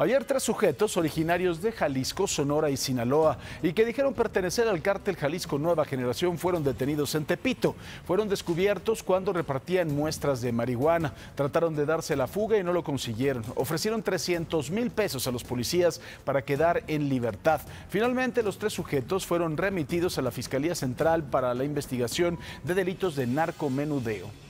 Ayer tres sujetos originarios de Jalisco, Sonora y Sinaloa y que dijeron pertenecer al cártel Jalisco Nueva Generación fueron detenidos en Tepito. Fueron descubiertos cuando repartían muestras de marihuana. Trataron de darse la fuga y no lo consiguieron. Ofrecieron 300 mil pesos a los policías para quedar en libertad. Finalmente los tres sujetos fueron remitidos a la Fiscalía Central para la investigación de delitos de narcomenudeo.